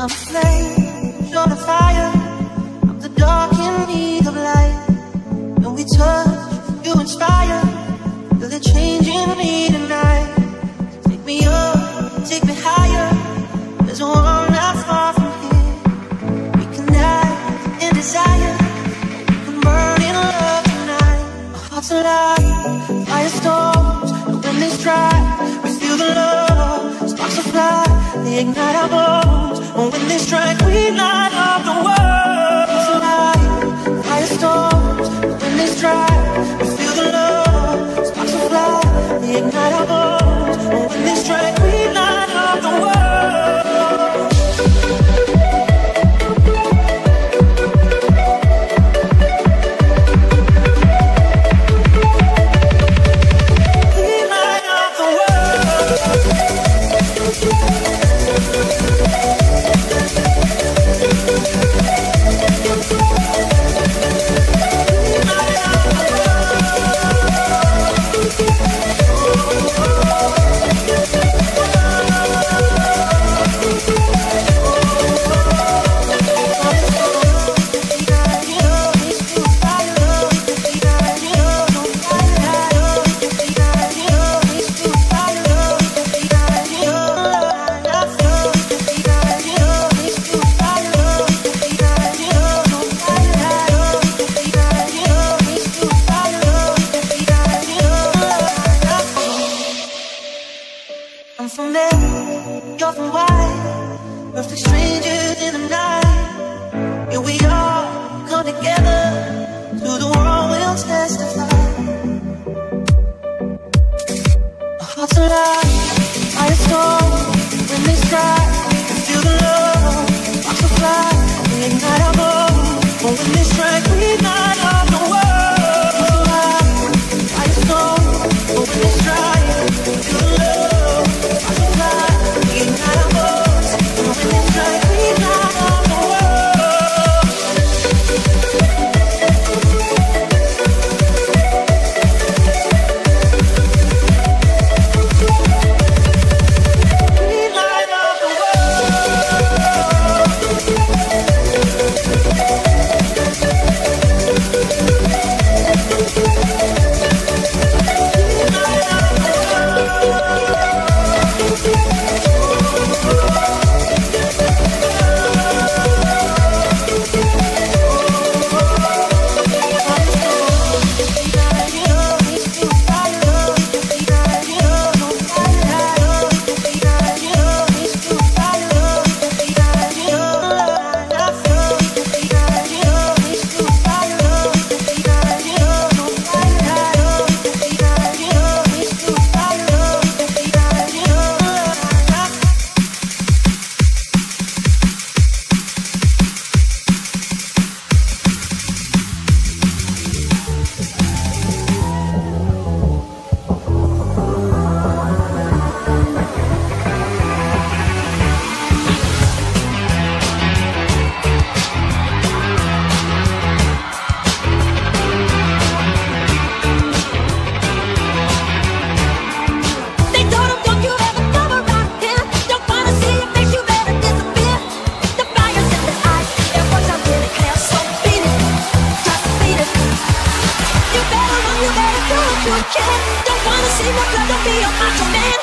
I'm a flame, you're the fire. I'm the dark in need of light. When we touch, you inspire. Feel change in me tonight. Take me up, take me higher. There's a world not far from here. We connect in desire. We can burn in love tonight. Our hearts alive, firestorms. And when they strike, we feel the love. Sparks will fly, they ignite our bones. When they strike, we light up the world. Storms. When. love. seem like love be.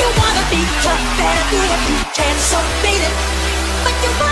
You wanna be tough and good at you can, so beat it. But you